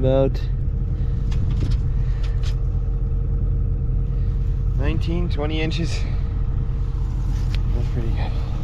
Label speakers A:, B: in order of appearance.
A: about
B: 19, 20 inches. That's pretty good.